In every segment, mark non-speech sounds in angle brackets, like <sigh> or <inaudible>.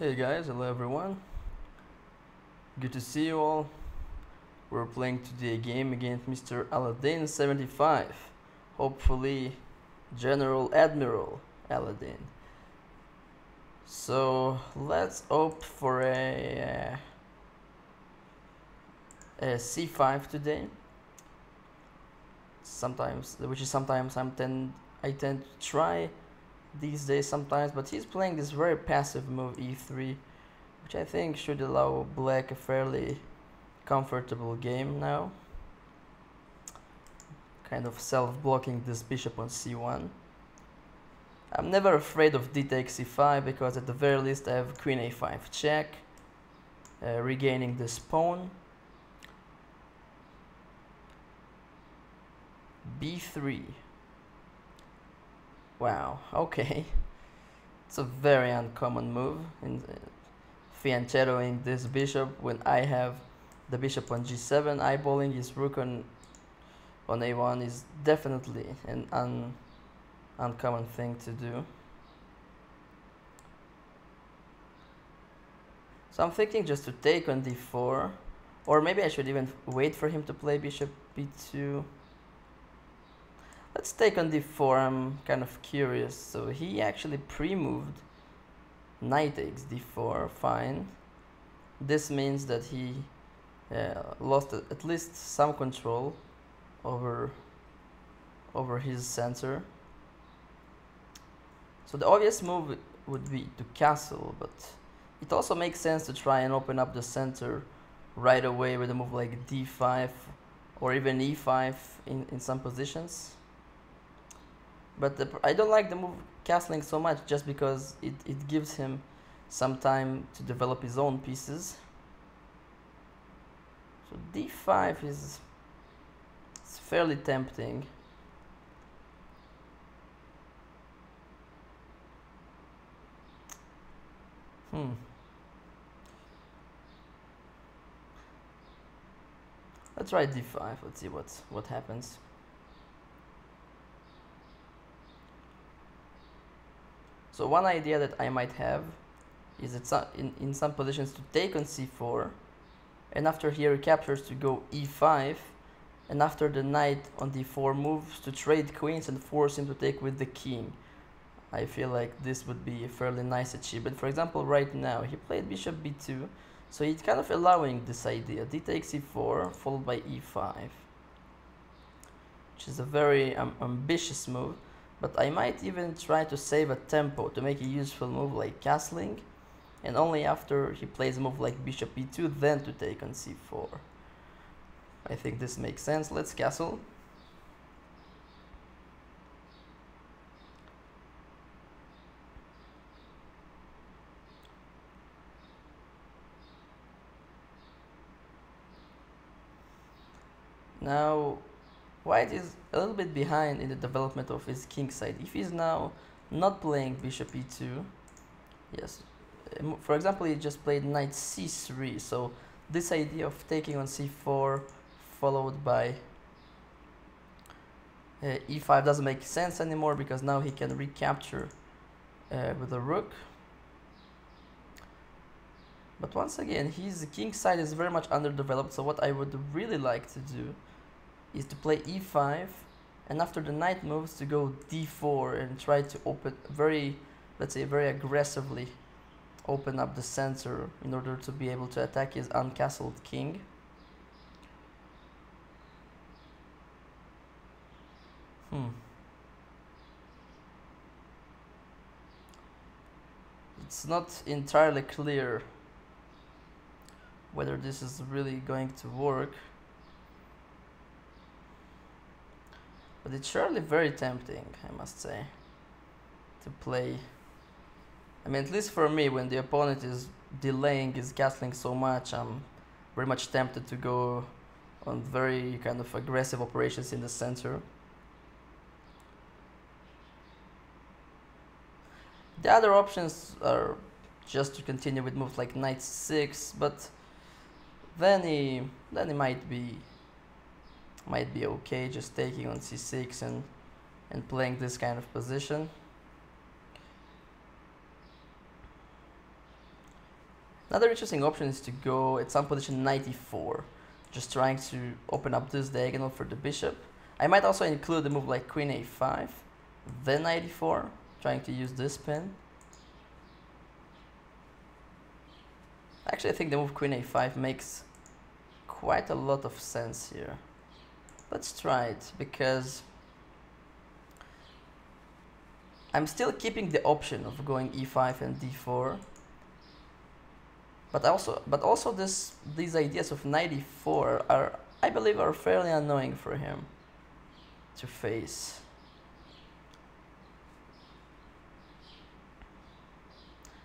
Hey guys, hello everyone. Good to see you all. We're playing today a game against Mr. Aladin 75. Hopefully, General Admiral Aladdin. So let's opt for a, a c5 today. Sometimes, which is sometimes I'm tend I tend to try these days sometimes, but he's playing this very passive move e3, which I think should allow black a fairly comfortable game now. Kind of self-blocking this bishop on c1. I'm never afraid of d takes c5 because at the very least I have queen a5 check, uh, regaining this pawn. b3 Wow, okay. It's a very uncommon move in uh, fianchettoing this bishop when I have the bishop on g7, eyeballing his rook on, on a1 is definitely an un, uncommon thing to do. So I'm thinking just to take on d4, or maybe I should even wait for him to play bishop b2. Let's take on d4, I'm kind of curious. So he actually pre-moved knight takes d4, fine. This means that he uh, lost at least some control over over his center. So the obvious move would be to castle, but it also makes sense to try and open up the center right away with a move like d5 or even e5 in, in some positions. But the, I don't like the move castling so much just because it, it gives him some time to develop his own pieces. So d5 is it's fairly tempting. Hmm. Let's try d5. Let's see what what happens. So one idea that I might have is that some, in, in some positions to take on c4 and after he recaptures to go e5 and after the knight on d4 moves to trade queens and force him to take with the king. I feel like this would be a fairly nice achievement. For example, right now he played bishop b2 so he's kind of allowing this idea. d takes e4 followed by e5 which is a very um, ambitious move but I might even try to save a tempo to make a useful move like castling and only after he plays a move like bishop e2 then to take on c4. I think this makes sense. Let's castle. Now White is a little bit behind in the development of his king side. If he's now not playing bishop e2, yes, um, for example, he just played knight c3, so this idea of taking on c4 followed by uh, e5 doesn't make sense anymore because now he can recapture uh, with a rook. But once again, his king side is very much underdeveloped, so what I would really like to do is to play e5 and after the knight moves to go d4 and try to open very let's say very aggressively open up the center in order to be able to attack his uncastled king. Hmm. It's not entirely clear whether this is really going to work But it's surely very tempting, I must say, to play. I mean, at least for me, when the opponent is delaying his castling so much, I'm very much tempted to go on very kind of aggressive operations in the center. The other options are just to continue with moves like knight 6, but then he, then he might be might be okay just taking on c6 and and playing this kind of position Another interesting option is to go at some position knight e4, just trying to open up this diagonal for the bishop. I might also include a move like queen a5, then knight e4, trying to use this pin. Actually, I think the move queen a5 makes quite a lot of sense here. Let's try it, because I'm still keeping the option of going e5 and d4 but also, but also this these ideas of knight e4 are, I believe, are fairly annoying for him to face.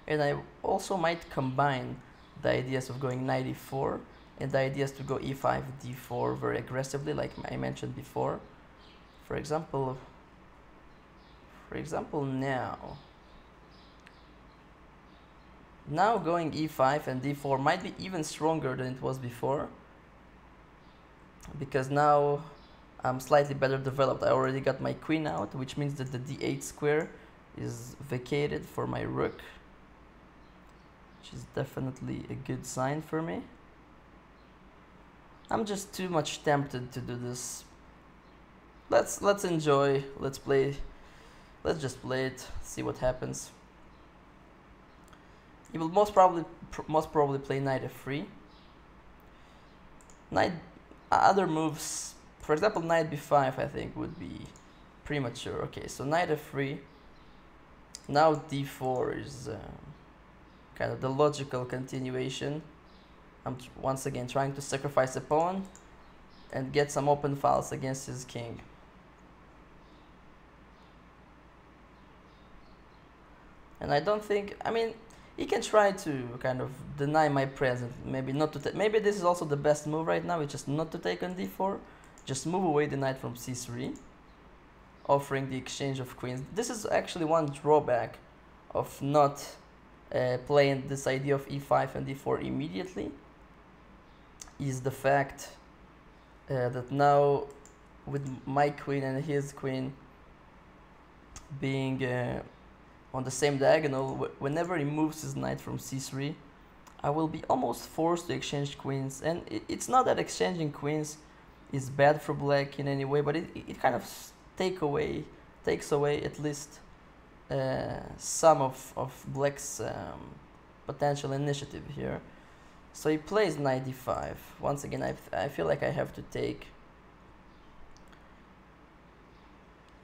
And I also might combine the ideas of going knight e4 and the idea is to go e5, d4 very aggressively, like I mentioned before. For example, for example now, now going e5 and d4 might be even stronger than it was before because now I'm slightly better developed. I already got my queen out, which means that the d8 square is vacated for my rook, which is definitely a good sign for me. I'm just too much tempted to do this. Let's let's enjoy. Let's play. Let's just play it. See what happens. He will most probably pr most probably play knight f3. Knight other moves, for example, knight b5 I think would be premature. Okay, so knight f3. Now d4 is uh, kind of the logical continuation. I'm once again trying to sacrifice a pawn and get some open files against his king. And I don't think, I mean, he can try to kind of deny my presence. Maybe not to. take. maybe this is also the best move right now. which is not to take on d4. Just move away the knight from c3, offering the exchange of queens. This is actually one drawback of not uh, playing this idea of e5 and d4 immediately. Is the fact uh, that now with my queen and his queen being uh, on the same diagonal, whenever he moves his knight from c3, I will be almost forced to exchange queens. And it's not that exchanging queens is bad for black in any way, but it, it kind of take away, takes away at least uh, some of, of black's um, potential initiative here. So he plays knight d5. Once again, I, I feel like I have to take.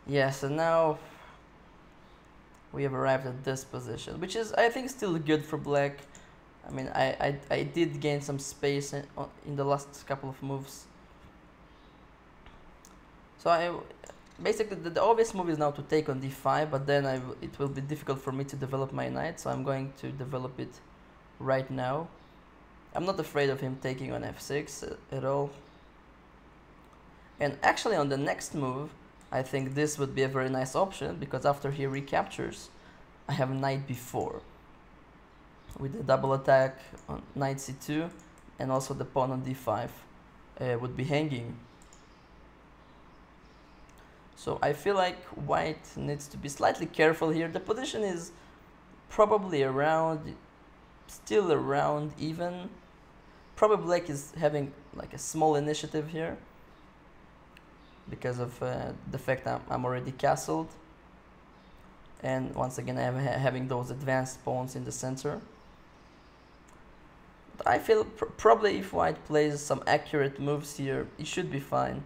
Yeah, so now we have arrived at this position, which is, I think, still good for black. I mean, I, I, I did gain some space in, in the last couple of moves. So I, basically, the, the obvious move is now to take on d5, but then I, it will be difficult for me to develop my knight, so I'm going to develop it right now. I'm not afraid of him taking on f6 at all. And actually on the next move, I think this would be a very nice option because after he recaptures, I have knight b4 with the double attack on knight c2 and also the pawn on d5 uh, would be hanging. So I feel like white needs to be slightly careful here. The position is probably around, still around even. Probably black is having like a small initiative here because of uh, the fact I'm, I'm already castled. And once again I'm ha having those advanced pawns in the center. But I feel pr probably if white plays some accurate moves here it should be fine.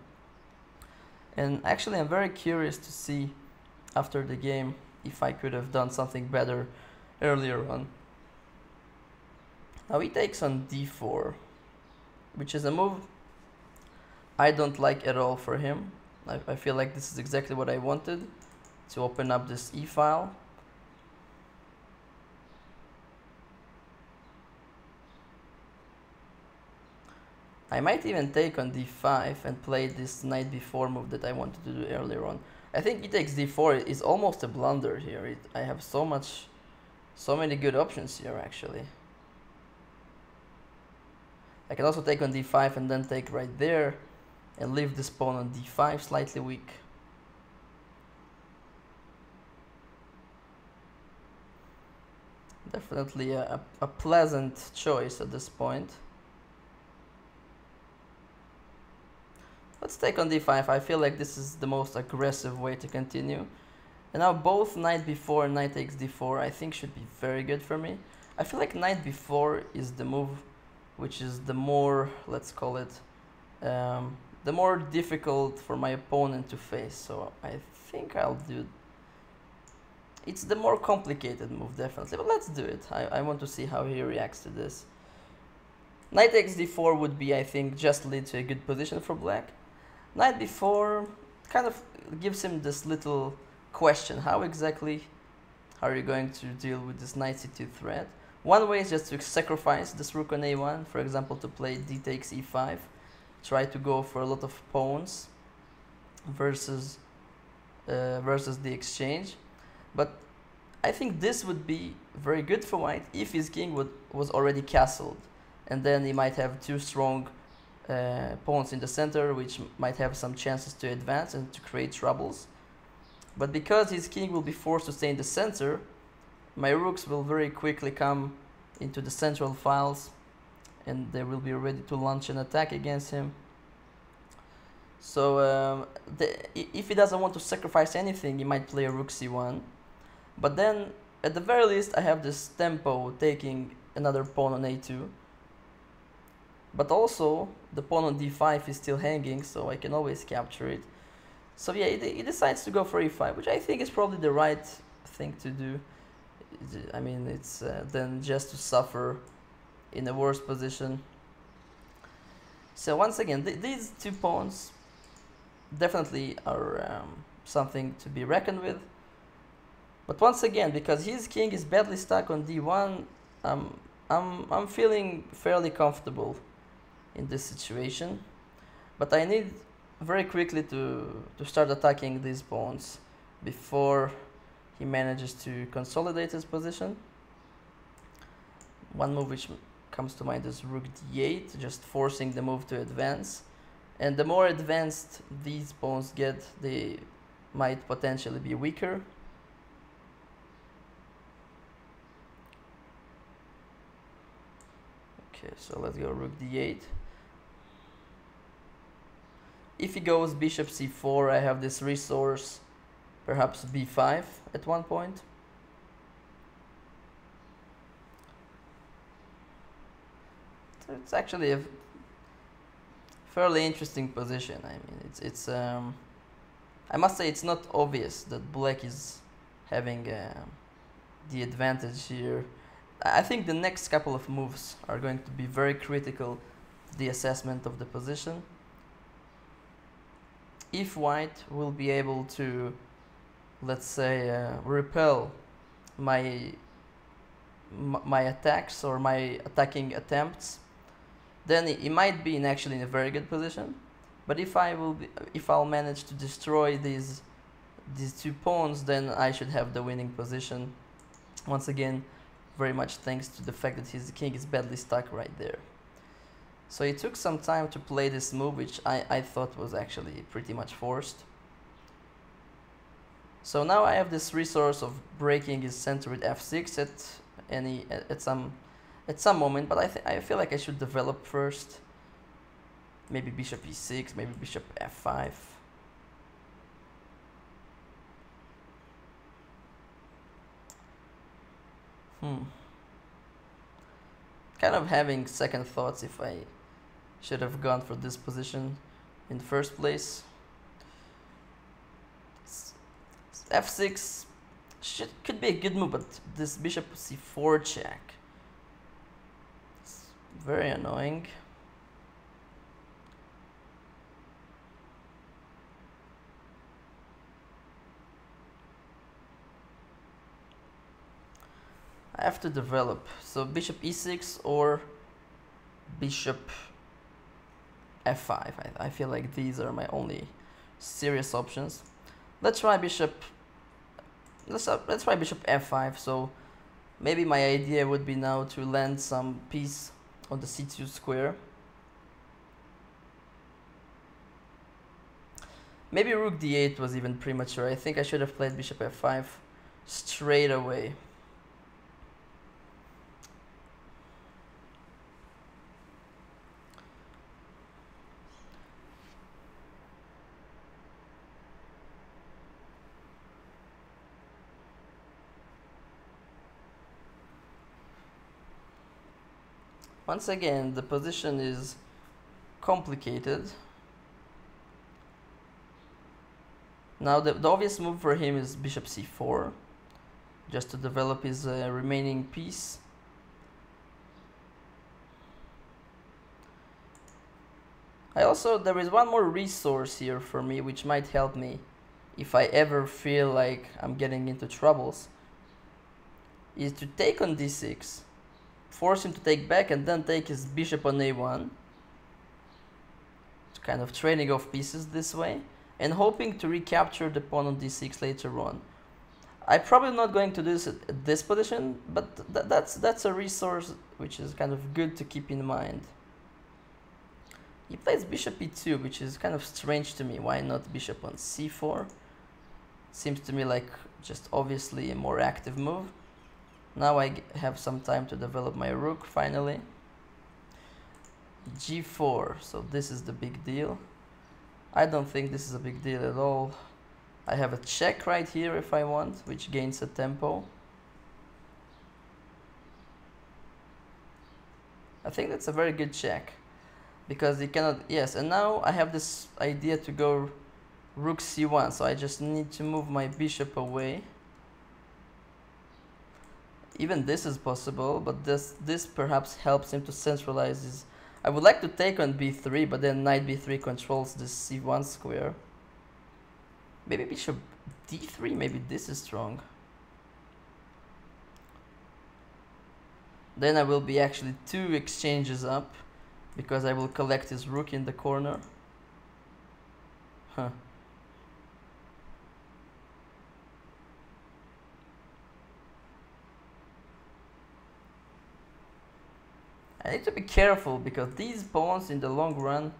And actually I'm very curious to see after the game if I could have done something better earlier on. Now he takes on d4 which is a move I don't like at all for him. I, I feel like this is exactly what I wanted to open up this e-file. I might even take on d5 and play this knight b4 move that I wanted to do earlier on. I think e takes d4 is almost a blunder here. It, I have so much, so many good options here actually. I can also take on d5 and then take right there and leave this pawn on d5 slightly weak. Definitely a, a pleasant choice at this point. Let's take on d5. I feel like this is the most aggressive way to continue. And now both knight b4 and knight takes d4 I think should be very good for me. I feel like knight b4 is the move which is the more, let's call it, um, the more difficult for my opponent to face. So I think I'll do it's the more complicated move, definitely, but let's do it. I, I want to see how he reacts to this. Knight takes d4 would be, I think, just lead to a good position for black. Knight b4 kind of gives him this little question. How exactly are you going to deal with this knight c2 threat? One way is just to sacrifice this rook on a1, for example, to play d takes e5. Try to go for a lot of pawns versus, uh, versus the exchange. But I think this would be very good for white if his king would, was already castled. And then he might have two strong uh, pawns in the center, which might have some chances to advance and to create troubles. But because his king will be forced to stay in the center, my rooks will very quickly come into the central files and they will be ready to launch an attack against him. So um, the, if he doesn't want to sacrifice anything, he might play a rook c1 but then, at the very least, I have this tempo taking another pawn on a2. But also, the pawn on d5 is still hanging, so I can always capture it. So yeah, he, he decides to go for e5, which I think is probably the right thing to do. I mean, it's uh, then just to suffer in a worse position. So once again, th these two pawns definitely are um, something to be reckoned with. But once again, because his king is badly stuck on d1, um, I'm, I'm feeling fairly comfortable in this situation. But I need very quickly to, to start attacking these pawns before he manages to consolidate his position. One move which comes to mind is rook d8, just forcing the move to advance. And the more advanced these pawns get, they might potentially be weaker Okay, so let's go rook d8. If he goes bishop c4, I have this resource, perhaps b5 at one point. So it's actually a fairly interesting position. I mean, it's it's. Um, I must say it's not obvious that black is having uh, the advantage here I think the next couple of moves are going to be very critical to the assessment of the position. If white will be able to, let's say, uh, repel my my attacks or my attacking attempts, then it, might be in actually in a very good position. But if I will, be, if I'll manage to destroy these these two pawns, then I should have the winning position. Once again, very much thanks to the fact that his king is badly stuck right there. So it took some time to play this move, which I, I thought was actually pretty much forced. So now I have this resource of breaking his center with f6 at any at, some at some moment, but I I feel like I should develop first. Maybe bishop e6, maybe bishop f5. Hmm. Kind of having second thoughts if I should have gone for this position in the first place. F6 should, could be a good move, but this bishop c4 check. It's very annoying. I have to develop. So bishop e6 or bishop f5. I, I feel like these are my only serious options. Let's try bishop. Let's uh, let's try bishop f5. So maybe my idea would be now to land some piece on the c2 square. Maybe rook d8 was even premature. I think I should have played bishop f5 straight away. Once again, the position is complicated. Now the, the obvious move for him is bishop c4, just to develop his uh, remaining piece. I also, there is one more resource here for me which might help me if I ever feel like I'm getting into troubles, is to take on d6, force him to take back and then take his bishop on a1, kind of trading off pieces this way, and hoping to recapture the pawn on d6 later on. I'm probably not going to do this at this position, but th that's, that's a resource which is kind of good to keep in mind. He plays bishop e2, which is kind of strange to me. Why not bishop on c4? Seems to me like just obviously a more active move. Now I have some time to develop my rook finally. g4, so this is the big deal. I don't think this is a big deal at all. I have a check right here if I want, which gains a tempo. I think that's a very good check because he cannot yes and now I have this idea to go rook c1 so I just need to move my bishop away even this is possible but this this perhaps helps him to centralize his I would like to take on b3 but then knight b3 controls this c1 square maybe bishop d3 maybe this is strong then I will be actually two exchanges up because I will collect his rook in the corner. Huh. I need to be careful because these pawns in the long run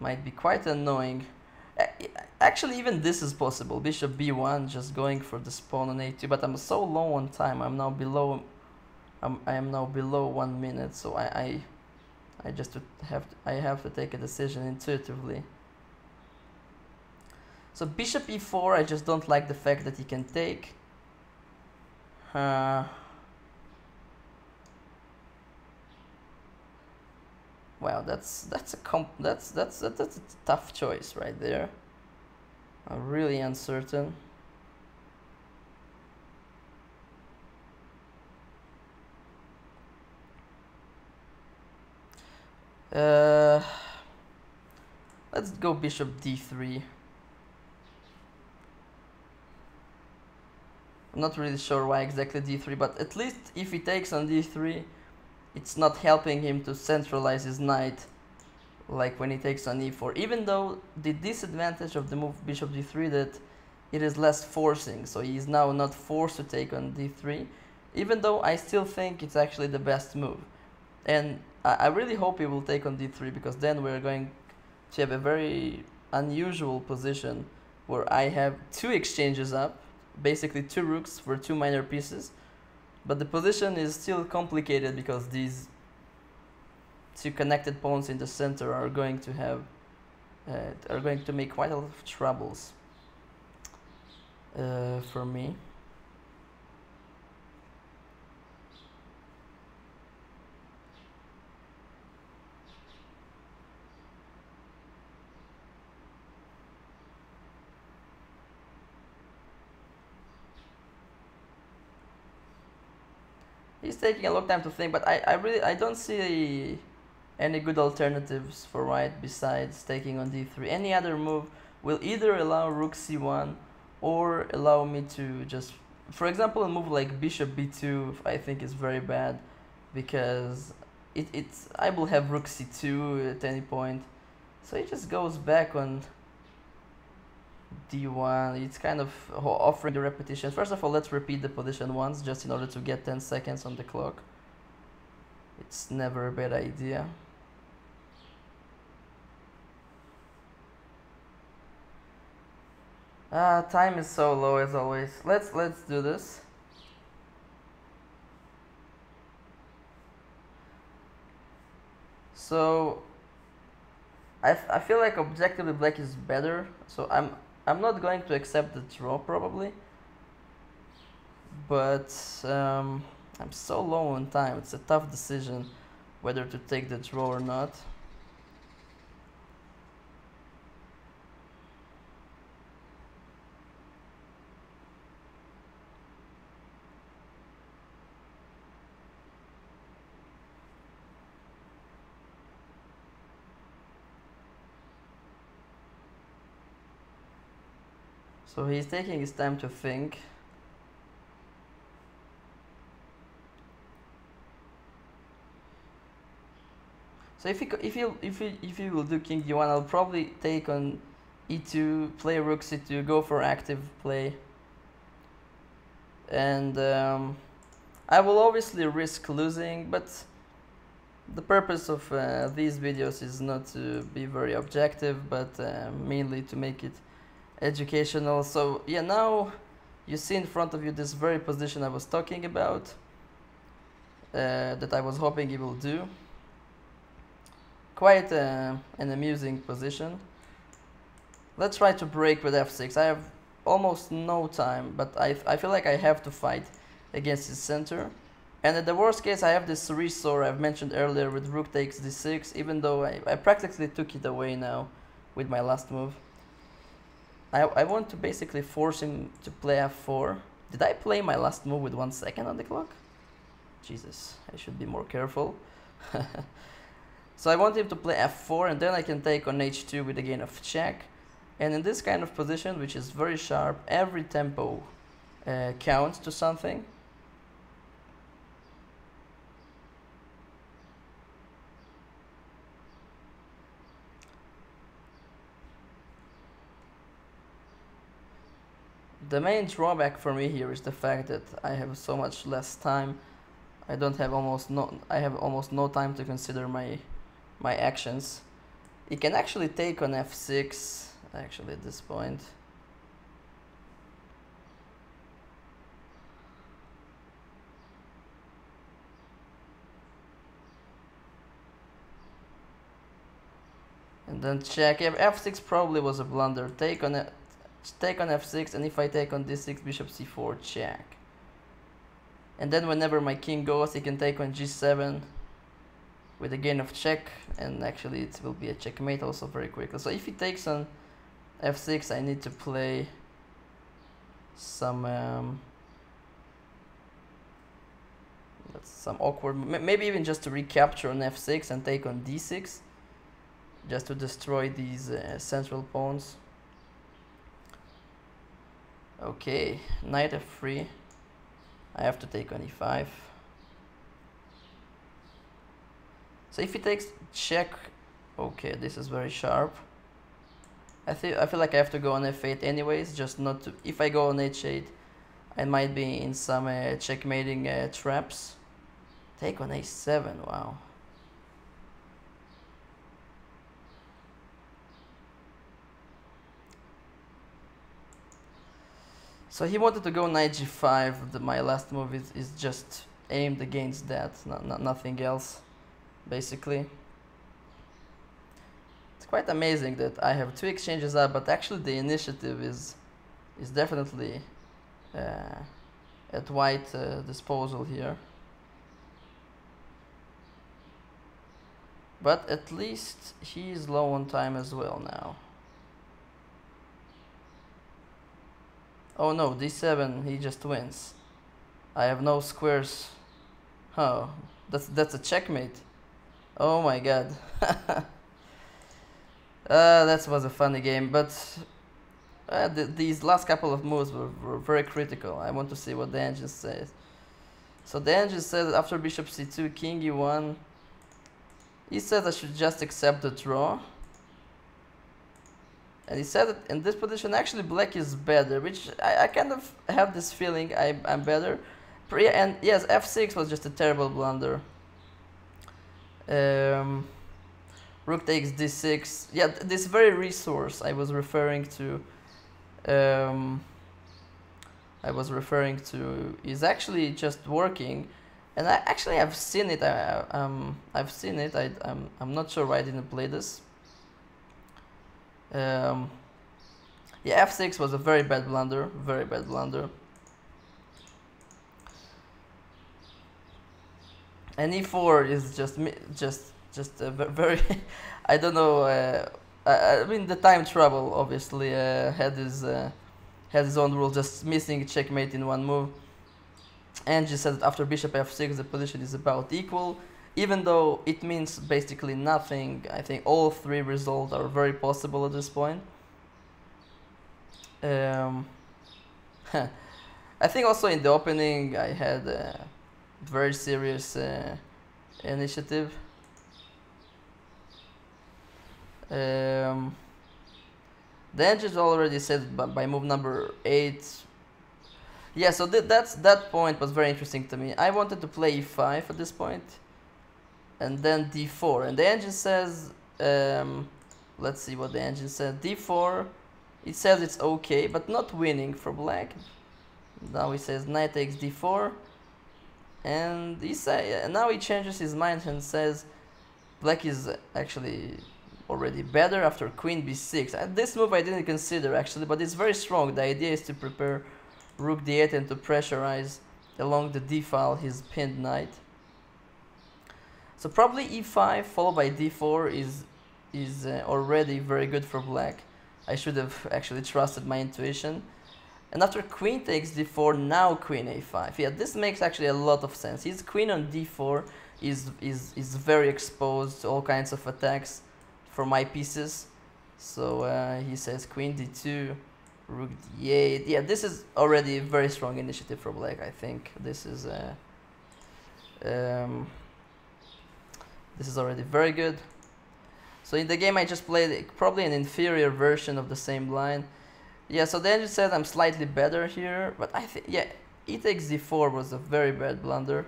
might be quite annoying. Actually, even this is possible. Bishop b1 just going for the pawn on a2, but I'm so low on time. I'm now below. I'm, I am now below one minute, so I, I I just have to, I have to take a decision intuitively. So bishop e4, I just don't like the fact that he can take. Uh, wow, that's that's a comp that's that's that's a tough choice right there. I'm really uncertain. Uh, let's go bishop d3. I'm not really sure why exactly d3, but at least if he takes on d3, it's not helping him to centralize his knight like when he takes on e4. Even though the disadvantage of the move bishop d3 that it is less forcing, so he is now not forced to take on d3, even though I still think it's actually the best move. And I, really hope he will take on d3 because then we're going to have a very unusual position where I have two exchanges up, basically two rooks for two minor pieces, but the position is still complicated because these two connected pawns in the center are going to have uh, are going to make quite a lot of troubles uh, for me. Taking a long time to think, but I, I really I don't see any good alternatives for white besides taking on d3. Any other move will either allow rook c1 or allow me to just, for example, a move like bishop b2 I think is very bad because it, it's I will have rook c2 at any point. So it just goes back on d1 it's kind of offering the repetition first of all let's repeat the position once just in order to get 10 seconds on the clock. It's never a bad idea. Ah time is so low as always. Let's let's do this. So I, I feel like objectively black is better. So I'm I'm not going to accept the draw probably, but um, I'm so low on time. It's a tough decision whether to take the draw or not. So he's taking his time to think. So if he if you if he if he will do king d1, I'll probably take on e2, play rook c2, go for active play, and um, I will obviously risk losing, but the purpose of uh, these videos is not to be very objective, but uh, mainly to make it educational. So yeah, now you see in front of you this very position I was talking about, uh, that I was hoping he will do quite uh, an amusing position. Let's try to break with f6. I have almost no time, but I, I feel like I have to fight against his center. And in the worst case, I have this resore I've mentioned earlier with rook takes d6, even though I, I practically took it away now with my last move. I, I want to basically force him to play f4. Did I play my last move with one second on the clock? Jesus, I should be more careful. <laughs> So I want him to play f4 and then I can take on h2 with a gain of check. And in this kind of position, which is very sharp, every tempo uh, counts to something. The main drawback for me here is the fact that I have so much less time. I don't have almost no I have almost no time to consider my my actions. He can actually take on f6, actually at this point. And then check. If f6 probably was a blunder. Take on it. Take on f6, and if I take on d6, bishop c4, check. And then whenever my king goes, he can take on g7, with a gain of check and actually it will be a checkmate also very quickly so if he takes on f6 I need to play some um, some awkward maybe even just to recapture on f6 and take on d6 just to destroy these uh, central pawns okay knight f3 I have to take on e5 So if he takes check, okay, this is very sharp. I think I feel like I have to go on f8 anyways, just not to. If I go on h8, I might be in some uh, checkmating uh, traps. Take on a7, wow. So he wanted to go knight g5. The, my last move is, is just aimed against that, nothing else basically. It's quite amazing that I have two exchanges up, but actually the initiative is is definitely uh, at white uh, disposal here. But at least he is low on time as well now. Oh no, d7, he just wins. I have no squares. Oh, that's, that's a checkmate. Oh my god. <laughs> uh, that was a funny game, but uh, th these last couple of moves were, were, very critical. I want to see what the engine says. So the engine says after bishop c2, king e1, he says I should just accept the draw. And he said that in this position actually black is better, which I, I kind of have this feeling I, I'm better. Pre And yes, f6 was just a terrible blunder. Um, rook takes d6. Yeah, this very resource I was referring to. Um, I was referring to is actually just working, and I actually have seen it. I um I've seen it. I I'm I'm not sure why I didn't play this. Um, yeah, f6 was a very bad blunder. Very bad blunder. and e4 is just just just a <laughs> very I don't know uh, I, I, mean the time trouble obviously uh, had his uh, had his own rule just missing checkmate in one move and just said that after bishop f6 the position is about equal even though it means basically nothing I think all three results are very possible at this point. Um, <laughs> I think also in the opening I had a very serious uh, initiative. Um, the engine already said by, by move number 8 yeah so th that's that point was very interesting to me. I wanted to play e5 at this point and then d4 and the engine says um, let's see what the engine said. D4 it says it's okay but not winning for black. Now he says knight takes d4 and he say, and now he changes his mind and says black is actually already better after queen b6 and this move I didn't consider actually but it's very strong. The idea is to prepare rook d8 and to pressurize along the d file his pinned knight so probably e5 followed by d4 is is uh, already very good for black I should have actually trusted my intuition. And after queen takes d4, now queen a5. Yeah, this makes actually a lot of sense. His queen on d4 is, is, is very exposed to all kinds of attacks for my pieces. So uh, he says queen d2, rook d8. Yeah, this is already a very strong initiative for black, I think. This is... Uh, um, this is already very good. So in the game I just played probably an inferior version of the same line. Yeah, so the engine said I'm slightly better here, but I think, yeah, e takes d4 was a very bad blunder.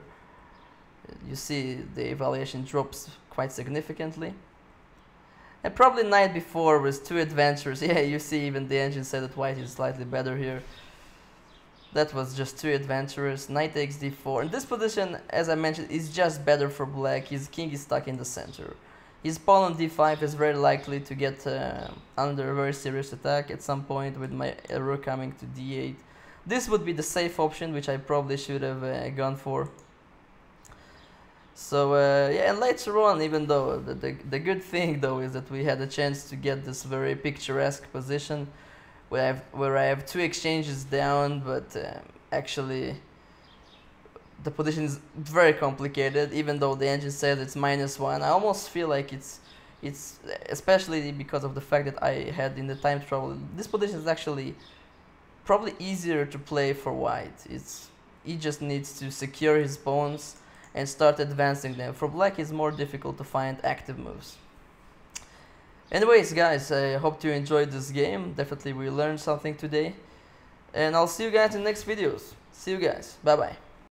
You see the evaluation drops quite significantly. And probably knight b4 was too adventurous. <laughs> Yeah, you see even the engine said that white is slightly better here. That was just too adventurous. Knight takes d4. And this position, as I mentioned, is just better for black. His king is stuck in the center. His pawn on d5 is very likely to get uh, under a very serious attack at some point with my rook coming to d8. This would be the safe option, which I probably should have uh, gone for. So uh, yeah, and later on, even though the, the, the good thing though is that we had a chance to get this very picturesque position, where I have where I have two exchanges down, but um, actually the position is very complicated even though the engine says it's minus one. I almost feel like it's it's especially because of the fact that I had in the time trouble this position is actually probably easier to play for white. It's he just needs to secure his pawns and start advancing them. For black it's more difficult to find active moves anyways guys I hope you enjoyed this game. Definitely we learned something today. And I'll see you guys in next videos. See you guys. Bye bye